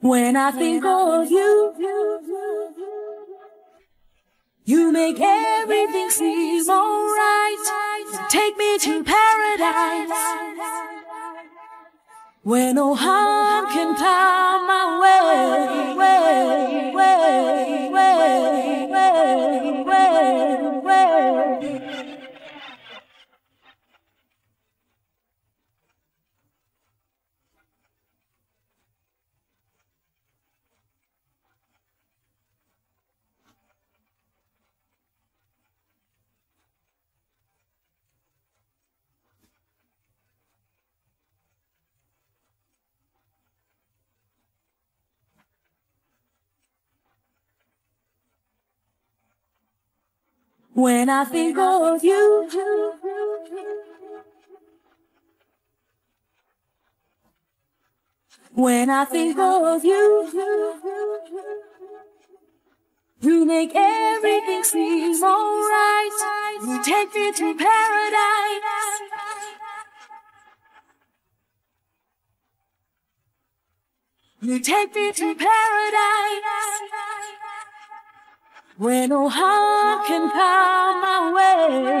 When I think of you, you make everything seem alright. Take me to paradise. Where no harm can come my way, way, way, way, way, way, way. When I think of you, when I think of you, you make everything seem alright. You take me to paradise. You take me to paradise. Where no harm can come my way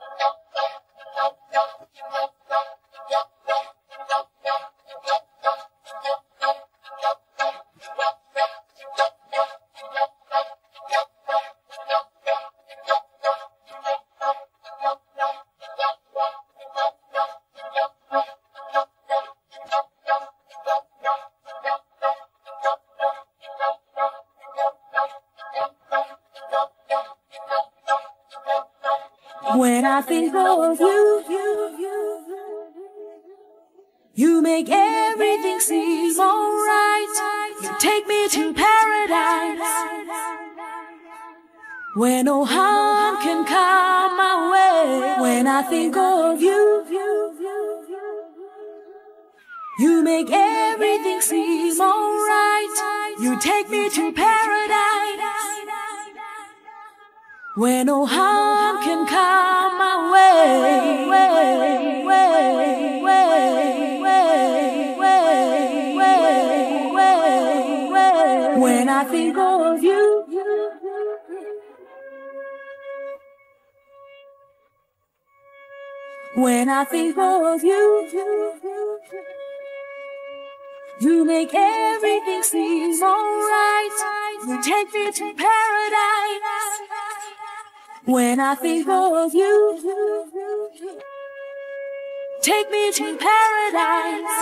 When I think of you, you make everything seem alright. You take me to paradise. Where no harm can come my way. When I think of you, you make everything seem alright. You take me to paradise. Where no oh, harm can come my way, way, way, way. When I think of you, when I think of you, you make everything seem alright. You take me to paradise. When I think of you, take me to paradise.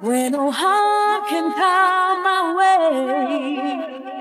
Where no harm can come my way.